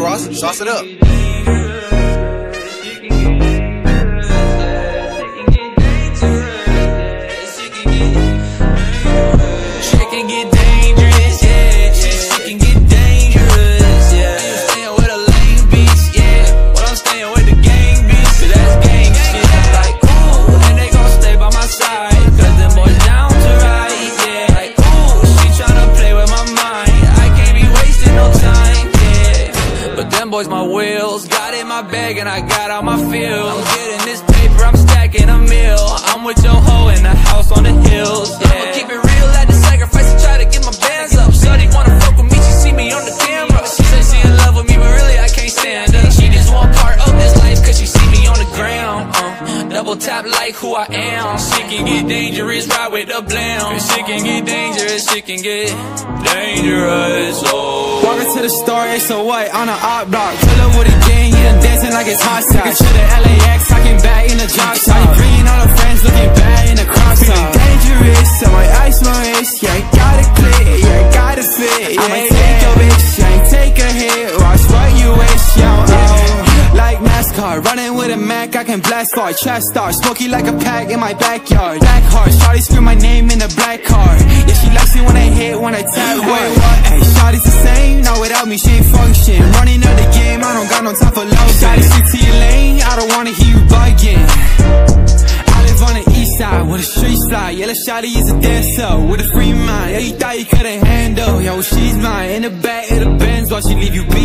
Ross, sauce it up. My wheels. Got in my bag and I got all my feels I'm getting this paper, I'm stacking a meal. I'm with your hoe in the house on the hills yeah. I'ma keep it real, had to sacrifice to try to get my bands up. Shorty wanna fuck with me, she see me on the camera. She say she in love with me, but really I can't stand her. She just want part of this life cause she see me on the ground uh, Double tap like who I am. She can get dangerous, ride with the blam She can get dangerous, she can get dangerous, oh to the store, it's so white on an op block. Pull up with a gang, yeah, I'm dancing like it's hot sauce. to the LAX, talking back in the drop top. You bringing all the friends, looking bad in the crop top. Feeling dangerous, I might ice my wrist, yeah, I got it clear, yeah, I got it fit, yeah, I'ma take your bitch, yeah, take a hit, watch what you wish, yo, oh. Like NASCAR, running with a Mac, I can blast hard, trash star, smoky like a pack in my backyard. Back hard, Charlie scream my name in the black car. Yeah, she likes it game, I don't got no time. Shawty, stick to your lane, I don't wanna hear you bugging. I live on the east side, where the streets fly. Yeah, the shawty is a dancer, with a free mind. Yeah, you thought you couldn't handle, yo, she's mine. In the back of the Benz, while she leave you behind.